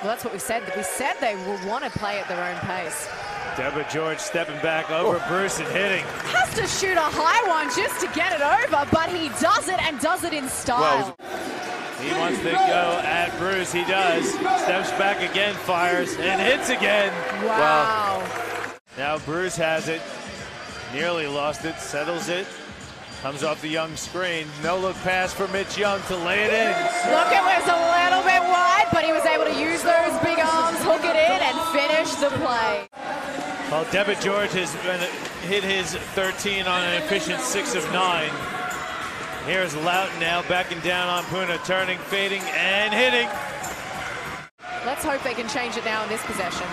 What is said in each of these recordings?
Well, that's what we said. We said they will want to play at their own pace. Deborah George stepping back over oh. Bruce and hitting. Has to shoot a high one just to get it over, but he does it and does it in style. He wants to go at Bruce. He does. Steps back again, fires, and hits again. wow. Now Bruce has it. Nearly lost it. Settles it. Comes off the Young screen. No look pass for Mitch Young to lay it in. Look, it was a little bit wide, but he was able to use those big arms, hook it in, and finish the play. Well, Devitt George has been, hit his 13 on an efficient 6 of 9. Here's Loughton now backing down on Puna, turning, fading, and hitting. Let's hope they can change it now in this possession.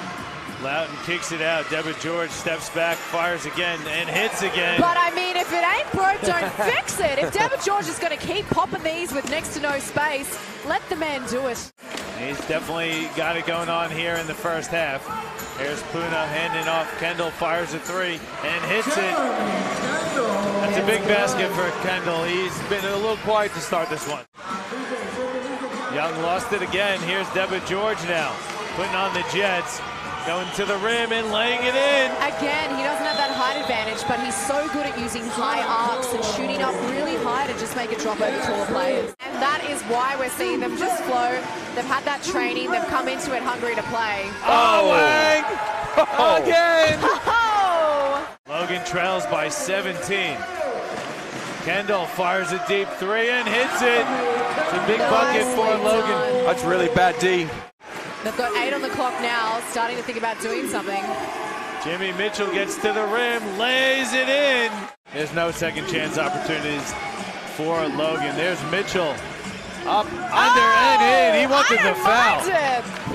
Loughton kicks it out. Deborah George steps back, fires again, and hits again. But I mean, if it ain't broke, don't fix it. If David George is going to keep popping these with next to no space, let the man do it. He's definitely got it going on here in the first half. Here's Puna handing off. Kendall fires a three and hits it. That's a big basket for Kendall. He's been a little quiet to start this one. Young lost it again. Here's Deborah George now, putting on the Jets. Going to the rim and laying it in. Again, he doesn't have that height advantage, but he's so good at using high arcs and shooting up really high to just make it drop over taller players. And that is why we're seeing them just flow. They've had that training. They've come into it hungry to play. Oh, oh Lang! Oh. Again! Oh! Logan trails by 17. Kendall fires a deep three and hits it. It's a big bucket for Logan. done. That's really bad D. They've got eight on the clock now, starting to think about doing something. Jimmy Mitchell gets to the rim, lays it in. There's no second chance opportunities for Logan. There's Mitchell. Up, under, and in. He wanted the foul.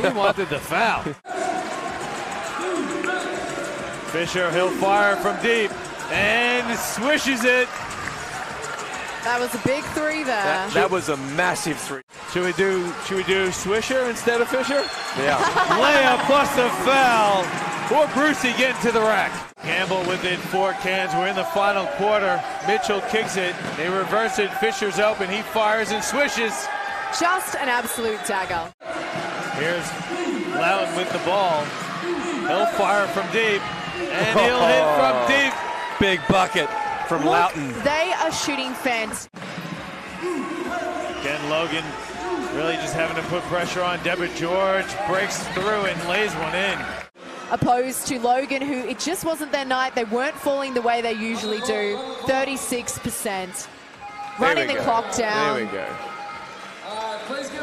He wanted the foul. Fisher, he'll fire from deep and swishes it. That was a big three there. That, that was a massive three. Should we do should we do Swisher instead of Fisher? Yeah. Layup plus the foul. Or Brucey getting to the rack. Campbell within four cans. We're in the final quarter. Mitchell kicks it. They reverse it. Fisher's open. He fires and swishes. Just an absolute dagger. Here's Loughton with the ball. He'll fire from deep. And he'll hit from oh. deep. Big bucket from Look, Loughton. they are shooting fans. Ken Logan really just having to put pressure on. Deborah George breaks through and lays one in. opposed to Logan, who it just wasn't their night. They weren't falling the way they usually do. 36%. Running the go. clock down. There we go. Please give